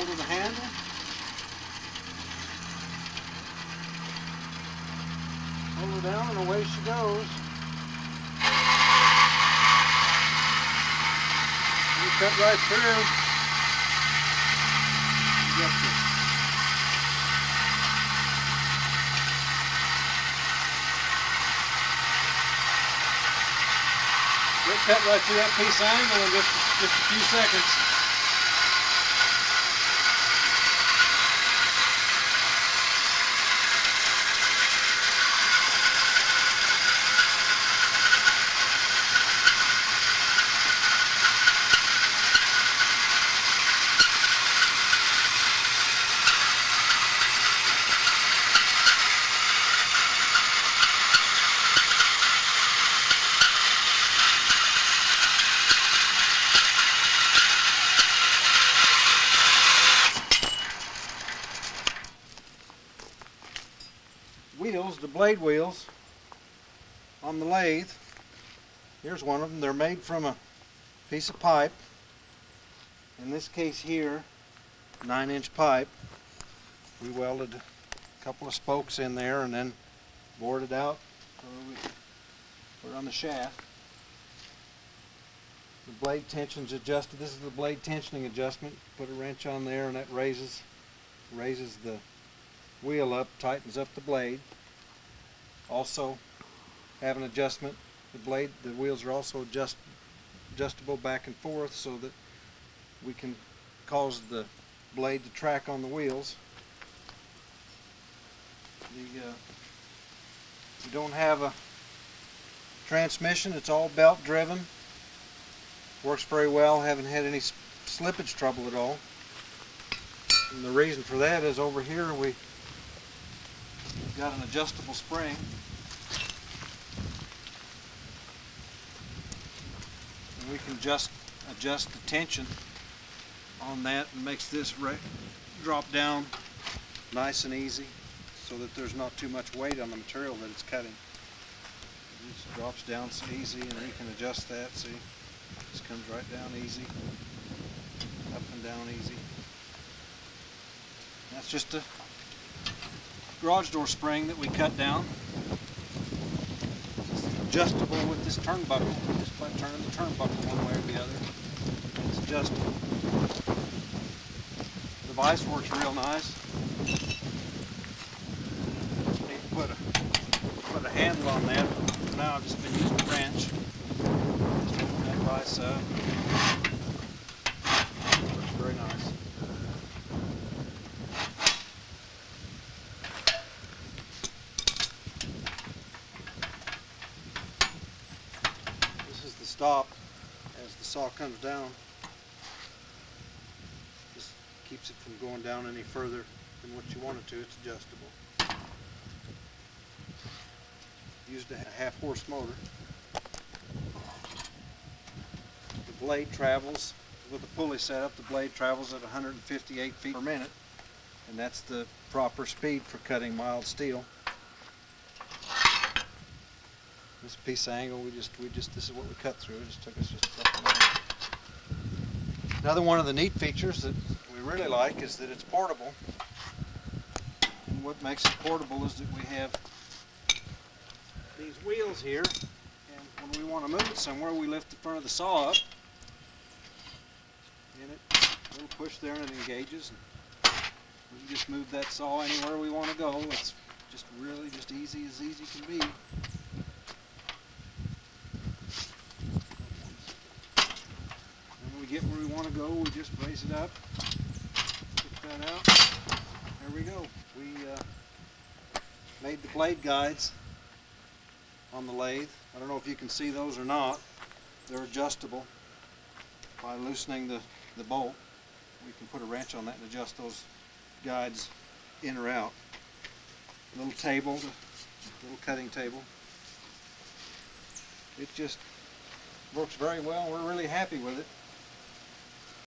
hold of the handle. Hold her down and away she goes. We cut right through. We'll cut right through that piece angle in just, just a few seconds. wheels, the blade wheels on the lathe. Here's one of them. They're made from a piece of pipe. In this case here, nine inch pipe. We welded a couple of spokes in there and then it out put it on the shaft. The blade tension's adjusted. This is the blade tensioning adjustment. Put a wrench on there and that raises raises the wheel up, tightens up the blade. Also have an adjustment. The blade, the wheels are also adjust, adjustable back and forth so that we can cause the blade to track on the wheels. The, uh, we don't have a transmission, it's all belt driven. Works very well, haven't had any slippage trouble at all. And the reason for that is over here we got an adjustable spring. And we can just adjust the tension on that and makes this drop down nice and easy so that there's not too much weight on the material that it's cutting. It just drops down so easy and we can adjust that, see? Just comes right down easy, up and down easy. That's just a garage door spring that we cut down. It's adjustable with this turnbuckle, just by turning the turnbuckle one way or the other. It's adjustable. The vise works real nice. Need to put a put a handle on that. For now I've just been using a wrench. That vise up. Stop as the saw comes down. This keeps it from going down any further than what you want it to. It's adjustable. Used a half horse motor. The blade travels with the pulley setup. The blade travels at 158 feet per minute, and that's the proper speed for cutting mild steel. This piece of angle, we just, we just, this is what we cut through. It just took us just. Another one of the neat features that we really like is that it's portable. And what makes it portable is that we have these wheels here, and when we want to move it somewhere, we lift the front of the saw up, and it, a little push there and it engages. And we can just move that saw anywhere we want to go. It's just really just easy as easy can be. When we want to go, we just raise it up, get that out. There we go. We uh, made the blade guides on the lathe. I don't know if you can see those or not. They're adjustable by loosening the, the bolt. We can put a wrench on that and adjust those guides in or out. Little table, little cutting table. It just works very well. We're really happy with it.